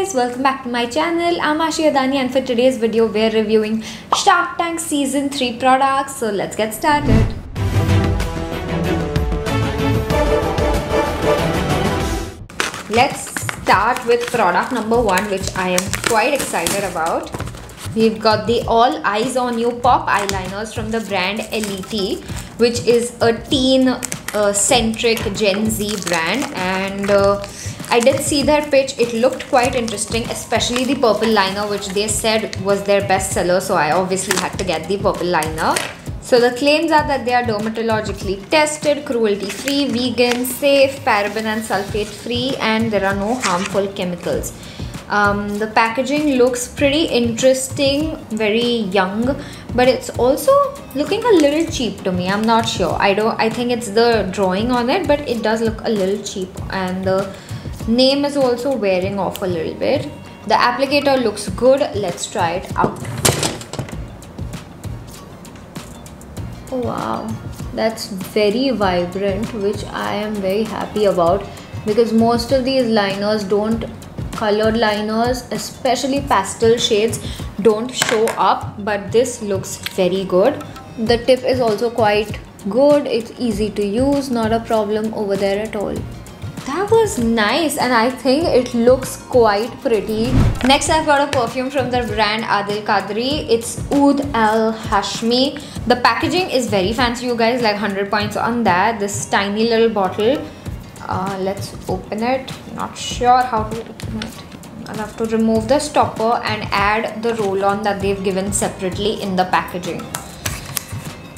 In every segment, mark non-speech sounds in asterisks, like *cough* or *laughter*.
guys, welcome back to my channel. I'm Aashi Adani and for today's video we're reviewing Shark Tank Season 3 products. So let's get started. Let's start with product number one which I am quite excited about. We've got the All Eyes On You Pop Eyeliners from the brand Elitty which is a teen uh, centric Gen Z brand and uh, I did see their pitch. It looked quite interesting, especially the purple liner, which they said was their best seller. So I obviously had to get the purple liner. So the claims are that they are dermatologically tested, cruelty free, vegan, safe, paraben and sulfate free, and there are no harmful chemicals. Um, the packaging looks pretty interesting, very young, but it's also looking a little cheap to me. I'm not sure. I don't. I think it's the drawing on it, but it does look a little cheap, and the name is also wearing off a little bit. The applicator looks good. Let's try it out. Oh wow. That's very vibrant which i am very happy about because most of these liners don't colored liners especially pastel shades don't show up but this looks very good. The tip is also quite good. It's easy to use. Not a problem over there at all that was nice and I think it looks quite pretty. Next I've got a perfume from the brand Adil Qadri. It's Oud Al Hashmi. The packaging is very fancy you guys like 100 points on that. This tiny little bottle. Uh, let's open it. Not sure how to open it. I'll have to remove the stopper and add the roll-on that they've given separately in the packaging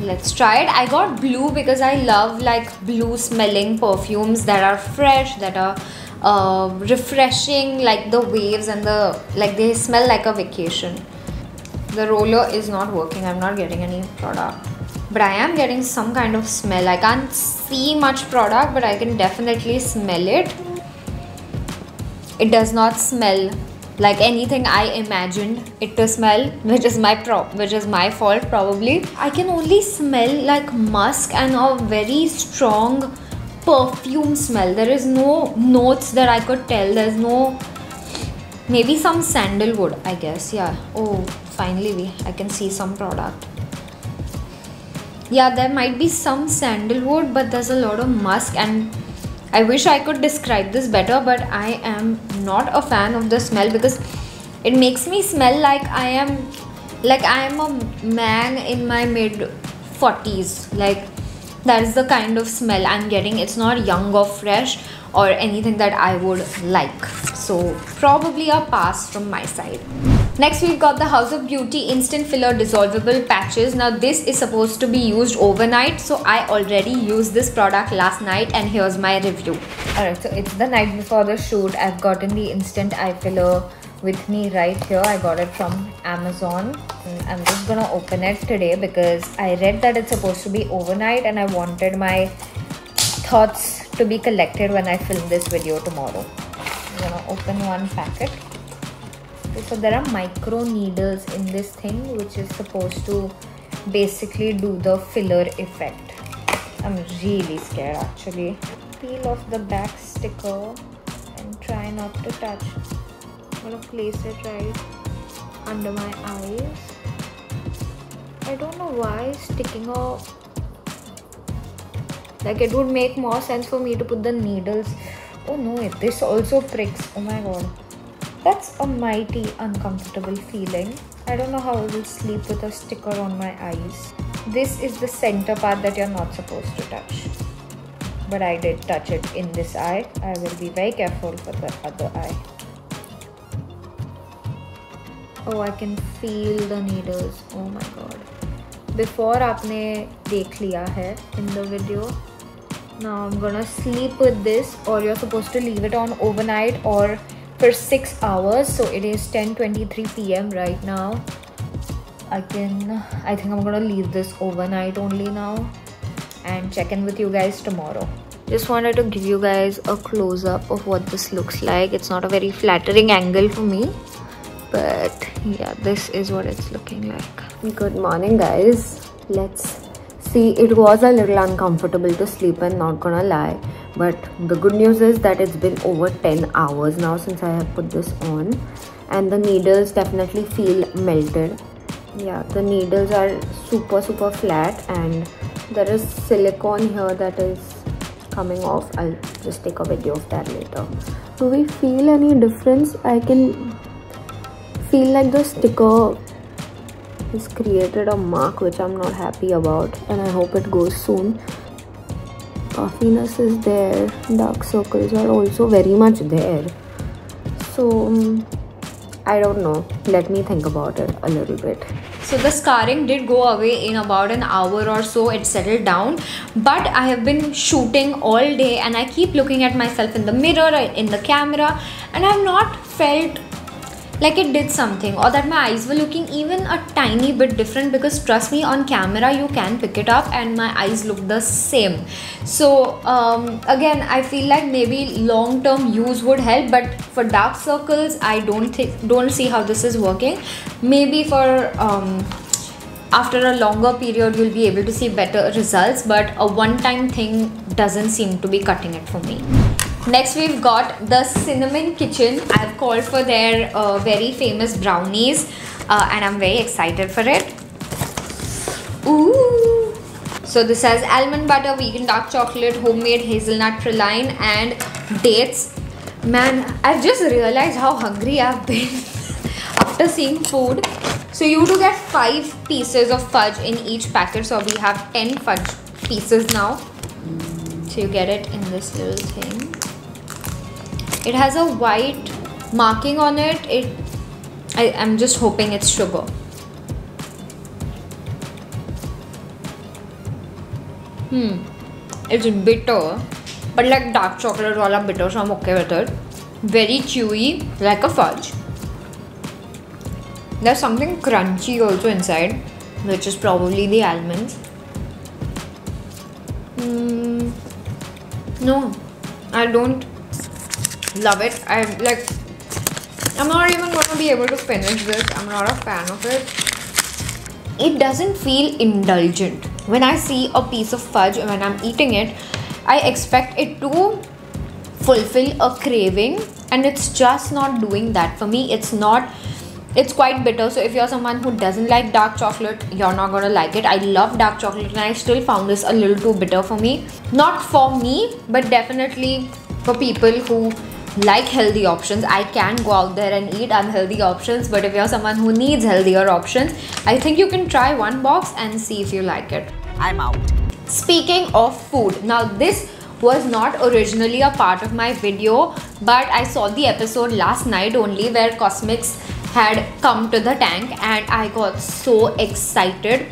let's try it. I got blue because i love like blue smelling perfumes that are fresh that are uh, refreshing like the waves and the like they smell like a vacation. The roller is not working. I'm not getting any product. But i am getting some kind of smell. I can't see much product but i can definitely smell it. It does not smell like anything I imagined it to smell, which is my prop, which is my fault probably. I can only smell like musk and a very strong perfume smell. There is no notes that I could tell. There's no maybe some sandalwood, I guess. Yeah. Oh, finally we I can see some product. Yeah, there might be some sandalwood, but there's a lot of musk and I wish I could describe this better, but I am not a fan of the smell because it makes me smell like I am like I am a man in my mid 40s. Like that is the kind of smell I'm getting. It's not young or fresh or anything that I would like. So probably a pass from my side. Next we've got the House of Beauty Instant Filler Dissolvable Patches. Now this is supposed to be used overnight. So I already used this product last night and here's my review. Alright, so it's the night before the shoot. I've gotten the Instant Eye Filler with me right here. I got it from Amazon. Mm, I'm just gonna open it today because I read that it's supposed to be overnight and I wanted my thoughts to be collected when I film this video tomorrow. I'm gonna open one packet so there are micro needles in this thing which is supposed to basically do the filler effect. I'm really scared actually. Peel off the back sticker and try not to touch. I'm gonna place it right under my eyes. I don't know why sticking off like it would make more sense for me to put the needles. Oh no this also pricks. Oh my god that's a mighty uncomfortable feeling. I don't know how I will sleep with a sticker on my eyes. This is the center part that you're not supposed to touch. But I did touch it in this eye. I will be very careful for the other eye. Oh, I can feel the needles. Oh my god. Before आपने देख लिया है in the video. Now I'm gonna sleep with this or you're supposed to leave it on overnight or for six hours so it is 10:23 p.m. right now. I can I think I'm gonna leave this overnight only now and check in with you guys tomorrow. Just wanted to give you guys a close-up of what this looks like. It's not a very flattering angle for me but yeah this is what it's looking like. Good morning guys. Let's see. It was a little uncomfortable to sleep and not gonna lie but the good news is that it's been over 10 hours now since I have put this on. And the needles definitely feel melted. Yeah the needles are super super flat. And there is silicone here that is coming off. I'll just take a video of that later. Do we feel any difference? I can feel like the sticker has created a mark which I'm not happy about. And I hope it goes soon puffiness is there. Dark circles are also very much there. So um, I don't know. Let me think about it a little bit. So the scarring did go away in about an hour or so. It settled down. But I have been shooting all day and I keep looking at myself in the mirror in the camera and I have not felt like it did something. Or that my eyes were looking even a tiny bit different because trust me on camera you can pick it up and my eyes look the same. So um, again i feel like maybe long term use would help but for dark circles i don't think don't see how this is working. Maybe for um, after a longer period you'll be able to see better results but a one time thing doesn't seem to be cutting it for me Next we've got the Cinnamon Kitchen. I've called for their uh, very famous brownies uh, and I'm very excited for it. Ooh! So this has almond butter, vegan dark chocolate, homemade hazelnut praline and dates. Man, I've just realized how hungry I've been *laughs* after seeing food. So you do get 5 pieces of fudge in each packet. So we have 10 fudge pieces now. So you get it in this little thing it has a white marking on it. It I, am just hoping it's sugar. Hmm. It's bitter but like dark chocolate wala bitter so I'm okay with it. Very chewy like a fudge. There's something crunchy also inside which is probably the almonds. Mm, no I don't love it. I'm like i'm not even to be able to finish this. I'm not a fan of it. It doesn't feel indulgent. When i see a piece of fudge when i'm eating it i expect it to fulfill a craving and it's just not doing that for me. It's not it's quite bitter. So if you're someone who doesn't like dark chocolate you're not gonna like it. I love dark chocolate and i still found this a little too bitter for me. Not for me but definitely for people who like healthy options i can go out there and eat unhealthy options but if you're someone who needs healthier options i think you can try one box and see if you like it. I'm out. Speaking of food now this was not originally a part of my video but i saw the episode last night only where cosmix had come to the tank and i got so excited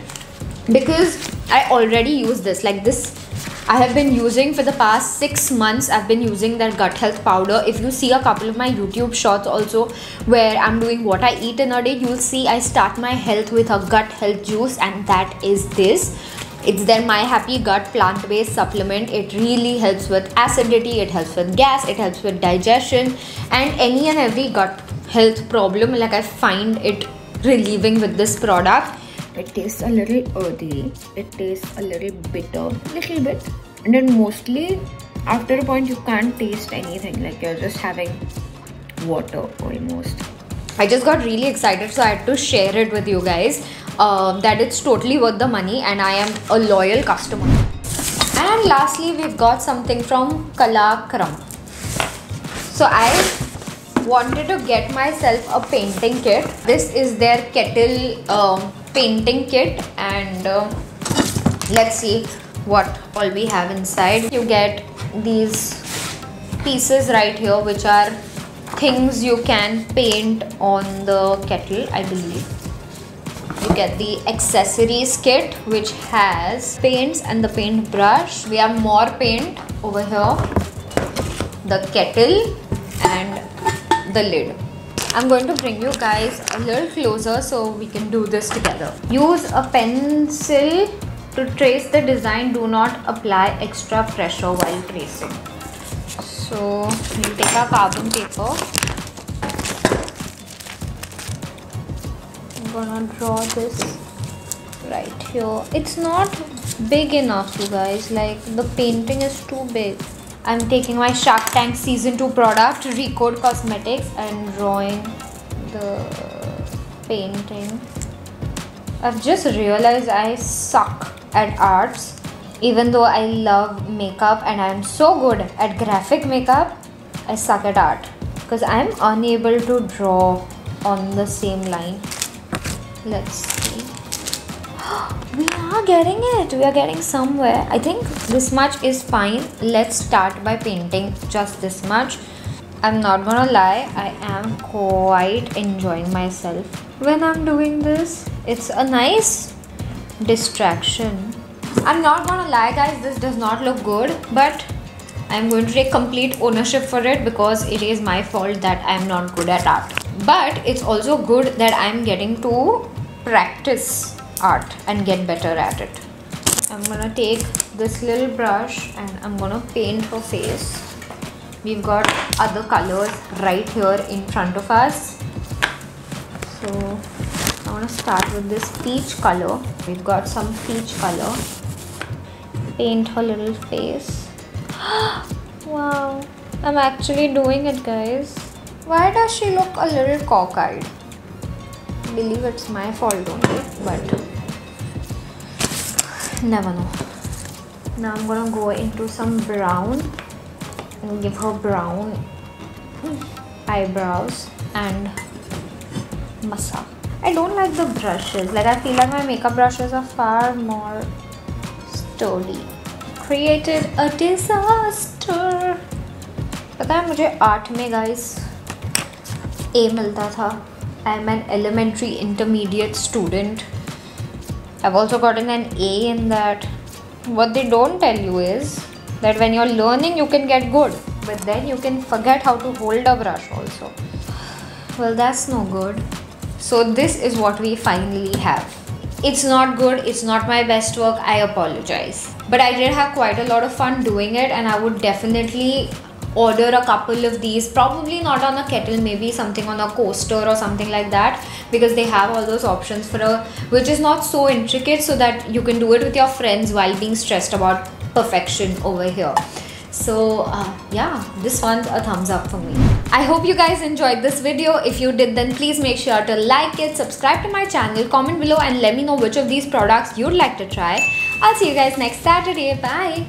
because i already use this like this I have been using for the past six months. I've been using their gut health powder. If you see a couple of my YouTube shots also where I'm doing what I eat in a day, you'll see I start my health with a gut health juice, and that is this. It's their My Happy Gut plant based supplement. It really helps with acidity, it helps with gas, it helps with digestion, and any and every gut health problem. Like I find it relieving with this product it tastes a little earthy. It tastes a little bitter little bit. And then mostly after a point you can't taste anything. Like you're just having water almost. I just got really excited so i had to share it with you guys uh, that it's totally worth the money and i am a loyal customer. And lastly we've got something from Kalakaram. So i wanted to get myself a painting kit. This is their kettle um, painting kit and uh, let's see what all we have inside. You get these pieces right here which are things you can paint on the kettle i believe. You get the accessories kit which has paints and the paint brush we have more paint over here. The kettle and the lid I'm going to bring you guys a little closer so we can do this together. Use a pencil to trace the design. Do not apply extra pressure while tracing. So we'll take our carbon paper. I'm gonna draw this right here. It's not big enough you guys like the painting is too big. I'm taking my Shark Tank Season 2 product, Recode Cosmetics and drawing the painting. I've just realized I suck at arts even though I love makeup and I'm so good at graphic makeup, I suck at art because I'm unable to draw on the same line. Let's see. *gasps* we are getting it. We are getting somewhere. I think this much is fine. Let's start by painting just this much. I'm not gonna lie, I am quite enjoying myself when I'm doing this. It's a nice distraction I'm not gonna lie guys, this does not look good, but I'm going to take complete ownership for it because it is my fault that I'm not good at art. But it's also good that I'm getting to practice art and get better at it. I'm gonna take this little brush and I'm gonna paint her face. We've got other colors right here in front of us. So I want to start with this peach color. We've got some peach color paint her little face. *gasps* wow, I'm actually doing it guys. Why does she look a little cockeyed? I believe it's my fault only, but never know. Now I'm gonna go into some brown and give her brown eyebrows and masala. I don't like the brushes. Like I feel like my makeup brushes are far more story created a disaster पता है मुझे art में guys ए मिलता था I am an elementary intermediate student I've also gotten an A in that. What they don't tell you is that when you're learning, you can get good, but then you can forget how to hold a brush also. Well, that's no good. So, this is what we finally have. It's not good, it's not my best work, I apologize. But I did have quite a lot of fun doing it, and I would definitely order a couple of these probably not on a kettle maybe something on a coaster or something like that because they have all those options for a which is not so intricate so that you can do it with your friends while being stressed about perfection over here. So uh, yeah this one's a thumbs up for me. I hope you guys enjoyed this video. If you did then please make sure to like it subscribe to my channel comment below and let me know which of these products you'd like to try. I'll see you guys next saturday. Bye